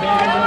Megan